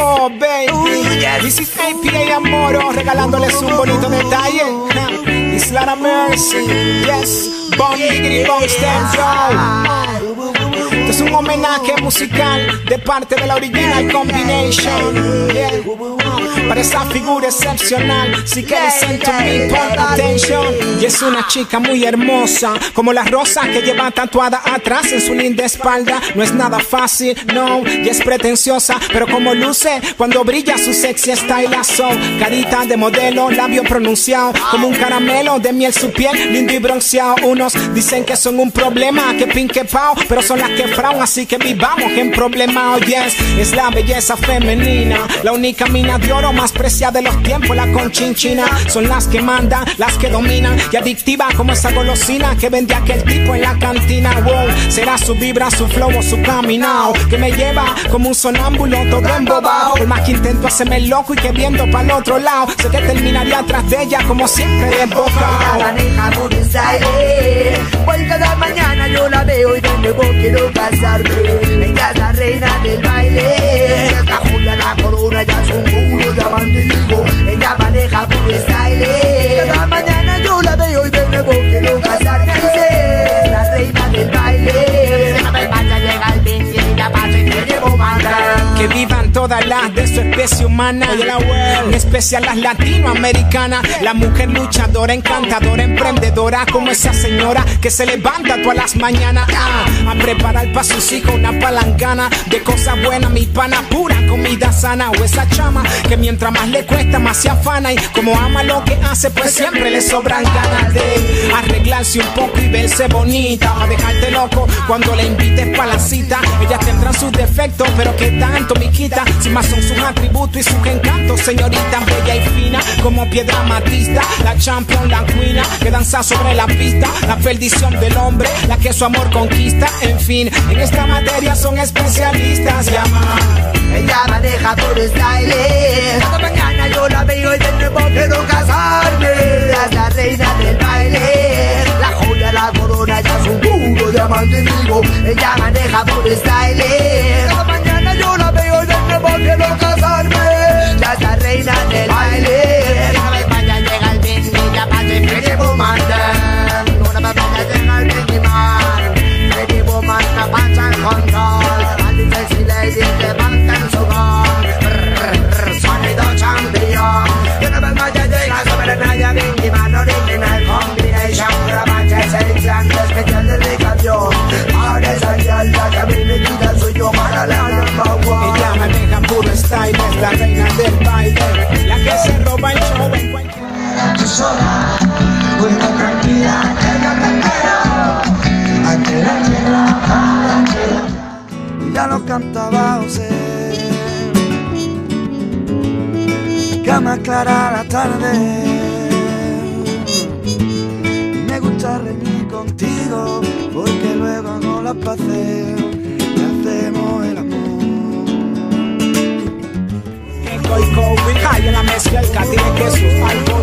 Oh, baby. This is APA Amoro regalándoles un bonito detalle. Isla Mercy. Yes. Bon Diggity Bon Este es un homenaje musical de parte de la original combination. Yeah. Para esa figura excepcional, si quieres to me, pon attention. Y es una chica muy hermosa, como la rosa que lleva tatuada atrás en su linda espalda. No es nada fácil, no, y es pretenciosa, pero como luce cuando brilla su sexy style Carita de modelo, labio pronunciado, como un caramelo de miel su piel, lindo y bronceado. Unos dicen que son un problema, que pinque pao, pero son las que así que vivamos en problema. Yes, es la belleza femenina, la única mina de oro más preciada de los tiempos, la conchinchina. Son las que mandan, las que dominan y adictiva como esa golosina que vende aquel tipo en la cantina. Wow, será su vibra, su flow o su caminado que me lleva como un sonámbulo todo embobado. Por más que intento hacerme loco y que viendo para el otro lado, sé que terminaría atrás de ella como siempre de boca. Pues cada mañana yo la veo y de nuevo quiero casarme. Ella es la reina del baile. La Julia, la corona, ya son puros diamantes. Ella maneja por style. Todas las de su especie humana. En especial las latinoamericanas. La mujer luchadora, encantadora, emprendedora. Como esa señora que se levanta todas las mañanas. ah, a preparar para sus hijos una palangana de cosas buenas. Mi pana pura comida sana. O esa chama que mientras más le cuesta, más se afana. Y como ama lo que hace, pues siempre le sobran ganas de arreglarse un poco y verse bonita. A dejarte loco cuando le invites para la cita. Ellas tendrán sus defectos, pero que tanto me quita. Si más son sus atributos y sus encantos, señorita bella y fina, como piedra matista. La champion, la cuina, que danza sobre la pista. La perdición del hombre, la que su amor conquista. En fin, en esta materia son especialistas. Llama. Ella maneja por style Cada mañana yo la veo y de nuevo casarme Es la reina del baile La joya, la corona, ya es un puro diamante vivo Ella maneja por style. Cada mañana yo la veo y de nuevo quiero casarme la reina del baile. La que se roba el show en cualquier. tú sola, vuelta tranquila, que yo te espero. Ante la tierra, para que ya no cantaba José. Cama clara la tarde. Me gusta reñir contigo porque luego no la pasé Koy Kobe, high en la mezcla, el catire que algo